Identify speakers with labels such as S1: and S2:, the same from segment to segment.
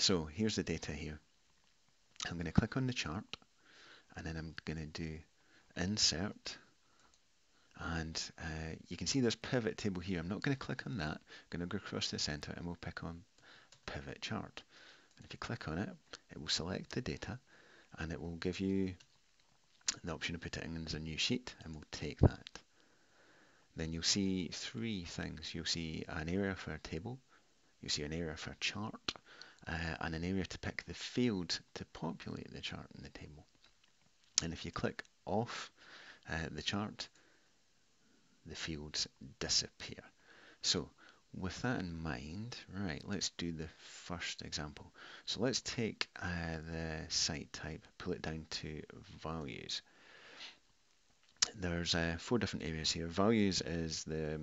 S1: So here's the data here. I'm going to click on the chart and then I'm going to do insert and uh, you can see there's pivot table here. I'm not going to click on that. I'm going to go across the center and we'll pick on pivot chart. And if you click on it, it will select the data and it will give you the option of putting it in as a new sheet and we'll take that. Then you'll see three things. You'll see an area for a table, you'll see an area for a chart, uh, and an area to pick the field to populate the chart in the table. And if you click off uh, the chart, the fields disappear. So with that in mind, right, let's do the first example. So let's take uh, the site type, pull it down to values. There's uh, four different areas here. Values is the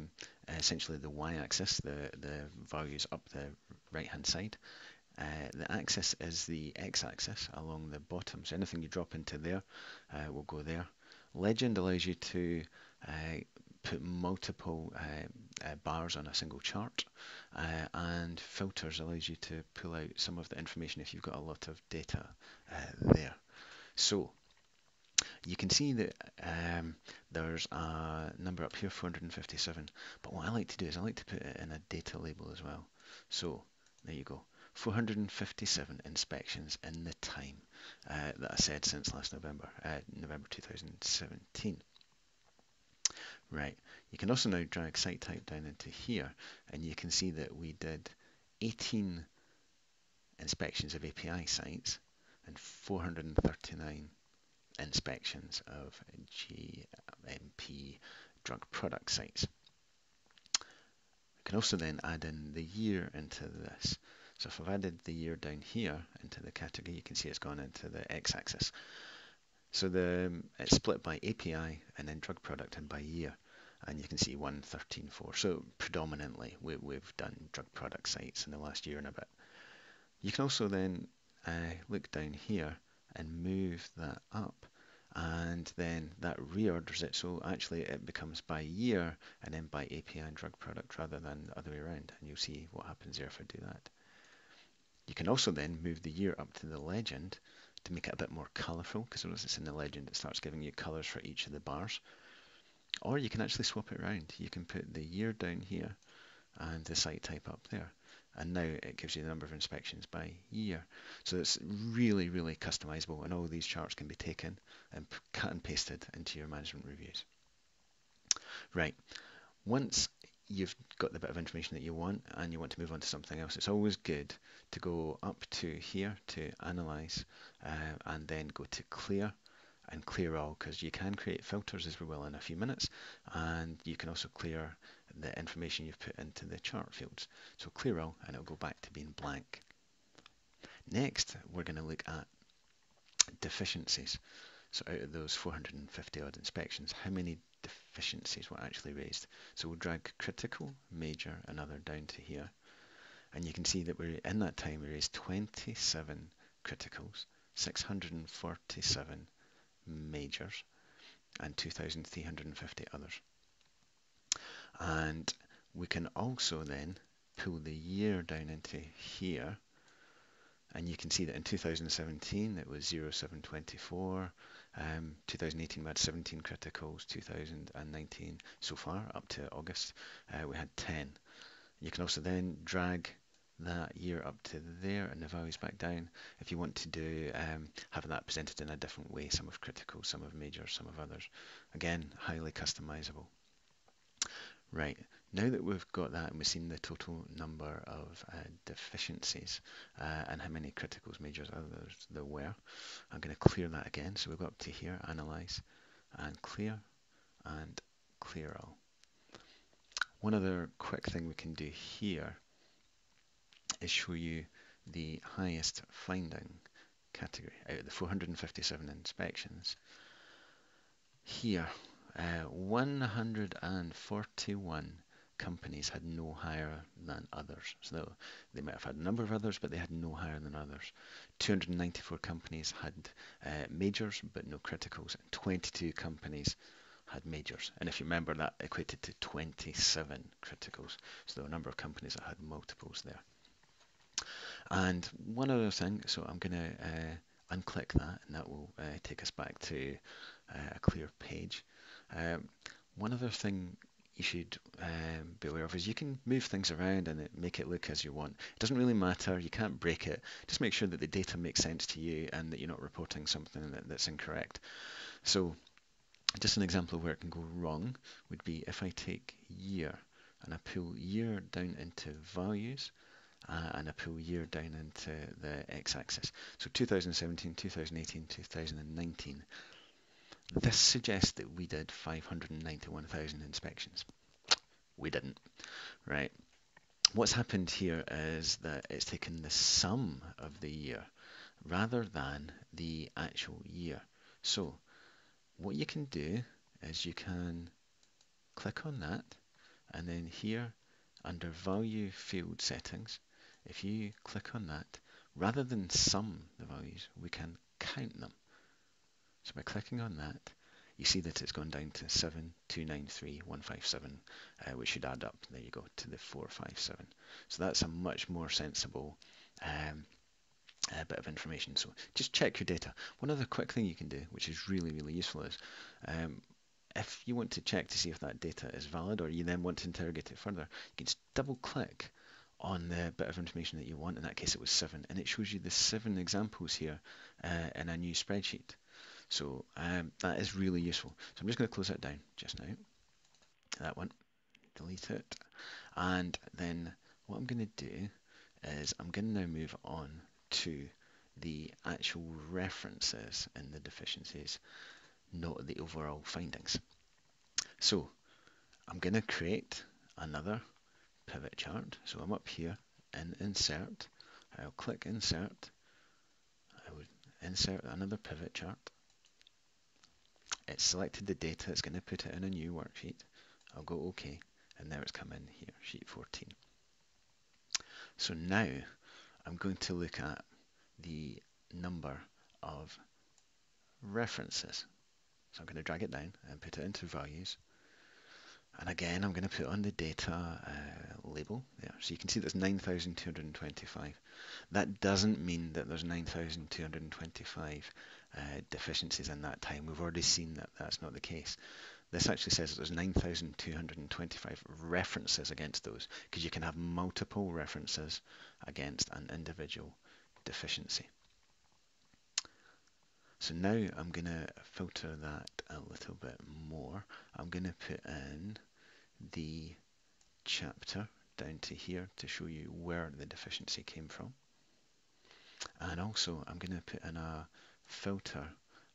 S1: essentially the y-axis, the, the values up the right-hand side. Uh, the axis is the x-axis along the bottom, so anything you drop into there uh, will go there. Legend allows you to uh, put multiple uh, uh, bars on a single chart uh, and filters allows you to pull out some of the information if you've got a lot of data there. So you can see that um, there's a number up here 457 but what I like to do is I like to put it in a data label as well. So there you go 457 inspections in the time uh, that I said since last November, uh, November 2017. Right, you can also now drag site type down into here and you can see that we did 18 inspections of API sites and 439 inspections of GMP drug product sites. We can also then add in the year into this. So if I've added the year down here into the category, you can see it's gone into the x-axis. So the it's split by API and then drug product and by year. And you can see 1134. So predominantly we, we've done drug product sites in the last year and a bit. You can also then uh, look down here and move that up and then that reorders it so actually it becomes by year and then by API and drug product rather than the other way around and you'll see what happens there if I do that. You can also then move the year up to the legend to make it a bit more colourful because once it's in the legend it starts giving you colours for each of the bars. Or you can actually swap it around you can put the year down here and the site type up there. And now it gives you the number of inspections by year. So it's really really customizable and all these charts can be taken and cut and pasted into your management reviews. Right. Once you've got the bit of information that you want and you want to move on to something else, it's always good to go up to here to analyze uh, and then go to clear and clear all because you can create filters as we will in a few minutes and you can also clear the information you've put into the chart fields. So clear all and it'll go back to being blank. Next we're going to look at deficiencies. So out of those 450 odd inspections, how many deficiencies were actually raised? So we'll drag critical, major, and other down to here. And you can see that we're in that time we raised 27 criticals, 647 majors, and 2,350 others. And we can also then pull the year down into here and you can see that in 2017 it was 0724 um, 2018 we had 17 criticals, 2019 so far up to August uh, we had 10. You can also then drag that year up to there and the values back down if you want to do um, having that presented in a different way, some of critical, some of major, some of others. Again, highly customizable. Right, now that we've got that and we've seen the total number of uh, deficiencies uh, and how many criticals, majors, others there were, I'm going to clear that again. So we'll go up to here, analyze, and clear, and clear all. One other quick thing we can do here is show you the highest finding category out of the 457 inspections. Here, uh, 141 companies had no higher than others. So they might have had a number of others, but they had no higher than others. 294 companies had uh, majors, but no criticals. 22 companies had majors. And if you remember, that equated to 27 criticals. So there were a number of companies that had multiples there. And one other thing, so I'm going to uh, unclick that and that will uh, take us back to uh, a clear page. Um, one other thing you should um, be aware of is you can move things around and make it look as you want. It doesn't really matter, you can't break it. Just make sure that the data makes sense to you and that you're not reporting something that, that's incorrect. So just an example of where it can go wrong would be if I take year and I pull year down into values uh, and I pull year down into the x-axis. So 2017, 2018, 2019. This suggests that we did 591,000 inspections. We didn't, right? What's happened here is that it's taken the sum of the year rather than the actual year. So what you can do is you can click on that and then here under value field settings if you click on that rather than sum the values we can count them so by clicking on that you see that it's gone down to 7293157 uh, which should add up there you go to the 457 so that's a much more sensible um, a bit of information. So just check your data. One other quick thing you can do, which is really, really useful, is um, if you want to check to see if that data is valid or you then want to interrogate it further, you can just double click on the bit of information that you want. In that case, it was seven, and it shows you the seven examples here uh, in a new spreadsheet. So um, that is really useful. So I'm just going to close that down just now. That one, delete it. And then what I'm going to do is I'm going to now move on to the actual references in the deficiencies, not the overall findings. So I'm going to create another pivot chart. So I'm up here in insert. I'll click insert. I would insert another pivot chart. It's selected the data. It's going to put it in a new worksheet. I'll go OK. And there it's come in here, sheet 14. So now I'm going to look at the number of references. So I'm going to drag it down and put it into values. And again, I'm going to put on the data uh, label there. So you can see there's 9,225. That doesn't mean that there's 9,225 uh, deficiencies in that time. We've already seen that that's not the case. This actually says there's 9,225 references against those because you can have multiple references against an individual deficiency. So now I'm going to filter that a little bit more. I'm going to put in the chapter down to here to show you where the deficiency came from. And also I'm going to put in a filter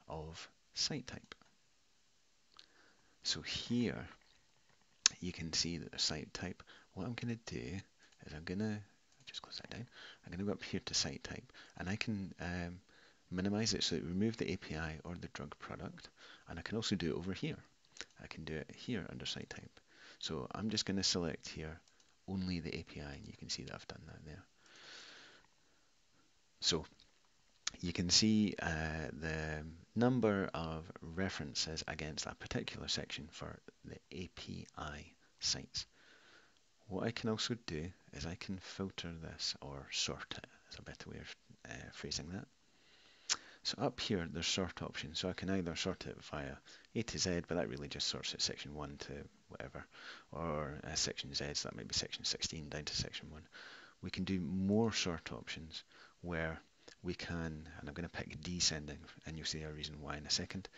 S1: of site type. So here you can see that the site type, what I'm going to do is I'm going to just close that down. I'm going to go up here to site type and I can um, minimize it so it remove the API or the drug product and I can also do it over here. I can do it here under site type. So I'm just going to select here only the API and you can see that I've done that there. So you can see uh, the number of references against a particular section for the API sites. What I can also do is I can filter this or sort it is a better way of uh, phrasing that. So up here there's sort options so I can either sort it via A to Z but that really just sorts it section 1 to whatever or uh, section Z so that might be section 16 down to section 1. We can do more sort options where we can, and I'm going to pick descending, and you'll see a reason why in a second,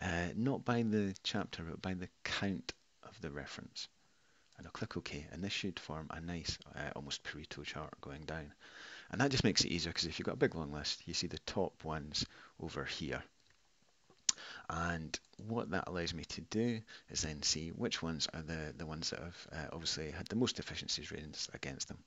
S1: uh, not by the chapter, but by the count of the reference. And I'll click OK, and this should form a nice, uh, almost Pareto chart going down. And that just makes it easier, because if you've got a big long list, you see the top ones over here. And what that allows me to do is then see which ones are the, the ones that have uh, obviously had the most deficiencies raised against them.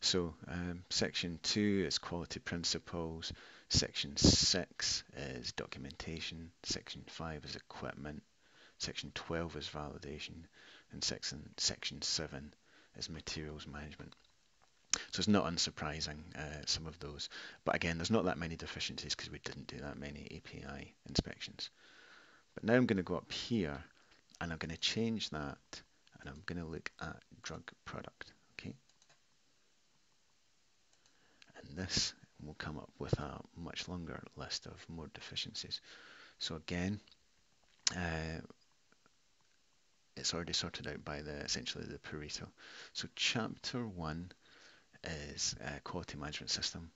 S1: So um, section 2 is quality principles, section 6 is documentation, section 5 is equipment, section 12 is validation, and section, section 7 is materials management. So it's not unsurprising, uh, some of those. But again, there's not that many deficiencies because we didn't do that many API inspections. But now I'm going to go up here and I'm going to change that and I'm going to look at drug product. Okay. And this, we'll come up with a much longer list of more deficiencies. So again, uh, it's already sorted out by the essentially the Pareto. So chapter one is uh, quality management system.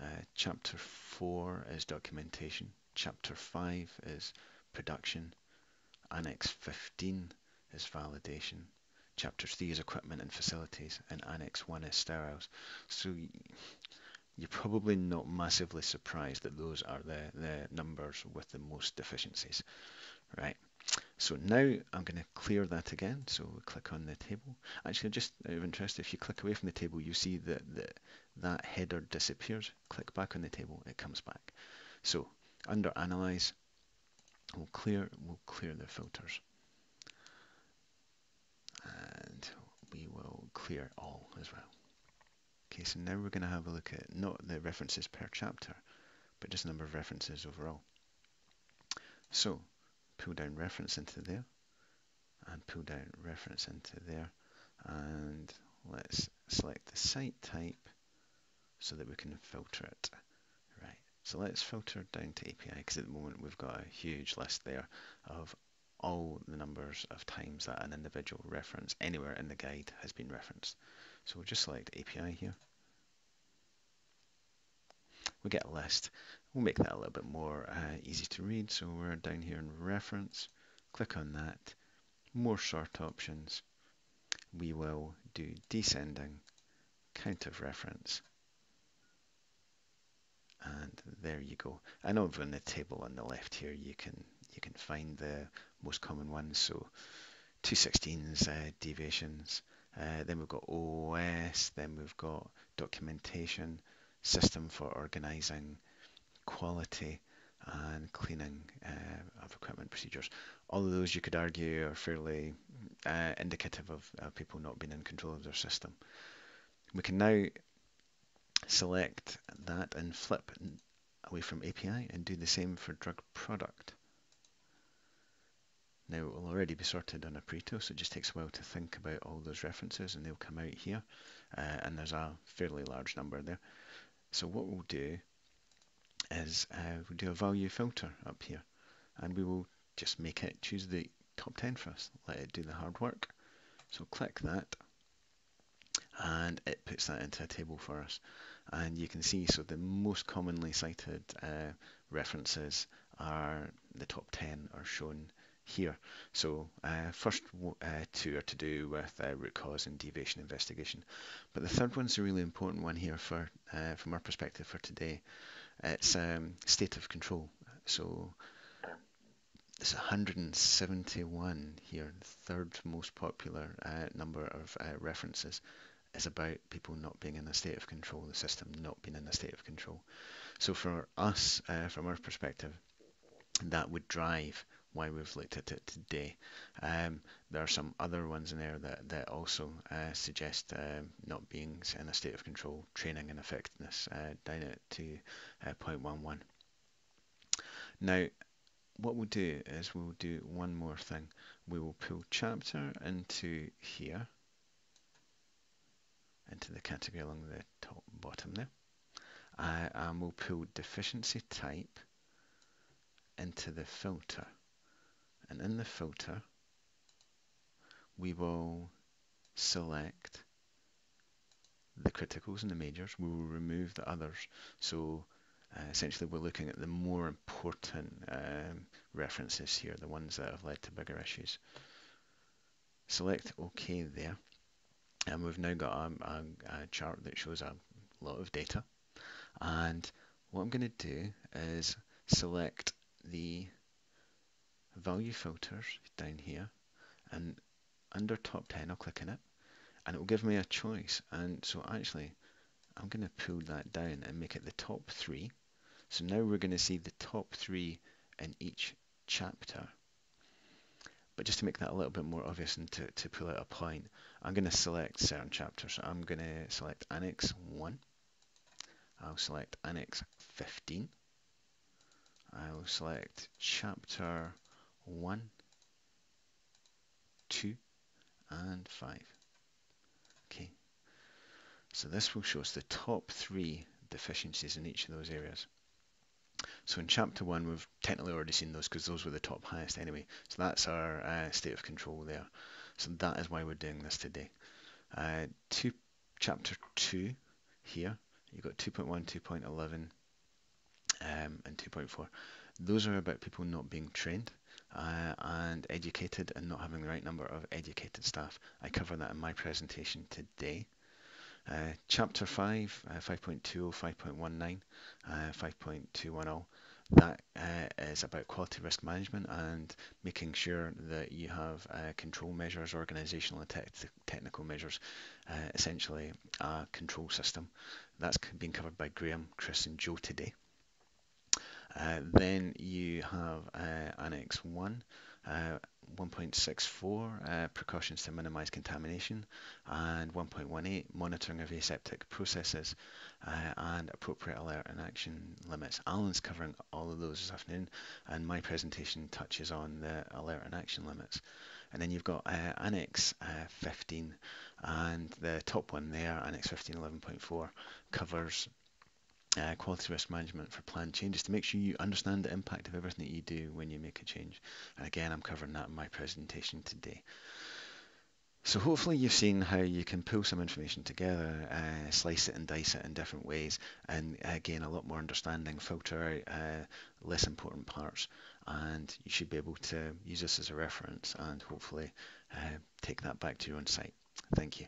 S1: Uh, chapter four is documentation. Chapter five is production. Annex 15 is validation. Chapter 3 is equipment and facilities, and Annex 1 is steriles. So you're probably not massively surprised that those are the, the numbers with the most deficiencies, right? So now I'm going to clear that again. So we click on the table. Actually, just out of interest, if you click away from the table, you see that the, that header disappears. Click back on the table, it comes back. So under Analyze, we'll clear, we'll clear the filters. And we will clear all as well. Okay, so now we're going to have a look at not the references per chapter, but just number of references overall. So, pull down reference into there, and pull down reference into there, and let's select the site type so that we can filter it. So let's filter down to API, because at the moment we've got a huge list there of all the numbers of times that an individual reference anywhere in the guide has been referenced. So we'll just select API here. We get a list. We'll make that a little bit more uh, easy to read. So we're down here in reference. Click on that. More sort options. We will do descending, count of reference. And there you go. And over in the table on the left here, you can you can find the most common ones. So 216's uh, deviations, uh, then we've got OS. then we've got documentation, system for organizing quality and cleaning uh, of equipment procedures. All of those you could argue are fairly uh, indicative of people not being in control of their system. We can now select that and flip away from API and do the same for drug product. Now it will already be sorted on a Pareto, so it just takes a while to think about all those references and they'll come out here. Uh, and there's a fairly large number there. So what we'll do is uh, we'll do a value filter up here and we will just make it choose the top 10 for us. Let it do the hard work. So click that and it puts that into a table for us. And you can see, so the most commonly cited uh, references are the top 10 are shown here. So uh, first uh, two are to do with uh, root cause and deviation investigation. But the third one's a really important one here for, uh, from our perspective for today. It's um, state of control. So there's 171 here, the third most popular uh, number of references is about people not being in a state of control, the system not being in a state of control. So for us, from our perspective, that would drive why we've looked at it today. Um, there are some other ones in there that, that also uh, suggest uh, not being in a state of control, training and effectiveness uh, down to uh, 0.11. Now, what we'll do is we'll do one more thing. We will pull chapter into here, into the category along the top bottom there, uh, and we'll pull deficiency type into the filter and in the filter we will select the criticals and the majors, we will remove the others. So uh, essentially we're looking at the more important um, references here, the ones that have led to bigger issues. Select OK there and we've now got a, a, a chart that shows a lot of data. And what I'm going to do is select the value filters down here. And under top 10 I'll click on it. And it will give me a choice. And so actually I'm going to pull that down and make it the top three. So now we're going to see the top three in each chapter but just to make that a little bit more obvious and to, to pull out a point I'm going to select certain chapters so I'm going to select Annex 1 I'll select Annex 15 I'll select chapter 1, 2, and 5. Okay, so this will show us the top three deficiencies in each of those areas. So in chapter one, we've technically already seen those because those were the top highest anyway. So that's our uh, state of control there. So that is why we're doing this today. Uh, two, chapter two here, you've got 2.1, 2.11, um, and 2.4. Those are about people not being trained uh, and educated and not having the right number of educated staff. I cover that in my presentation today. Uh, chapter 5, uh, 5.20, 5.19, uh, 5.210, that uh, is about quality risk management and making sure that you have uh, control measures, organizational and te technical measures, uh, essentially a control system. That's being covered by Graham, Chris and Joe today. Then you have Annex 1, uh, 1.64 uh, precautions to minimize contamination and 1.18 monitoring of aseptic processes uh, and appropriate alert and action limits. Alan's covering all of those this afternoon and my presentation touches on the alert and action limits. And then you've got uh, Annex uh, 15 and the top one there, Annex 15 11.4 covers uh, quality risk management for planned changes to make sure you understand the impact of everything that you do when you make a change. And again, I'm covering that in my presentation today. So hopefully you've seen how you can pull some information together, uh, slice it and dice it in different ways, and gain a lot more understanding, filter out uh, less important parts, and you should be able to use this as a reference and hopefully uh, take that back to your own site. Thank you.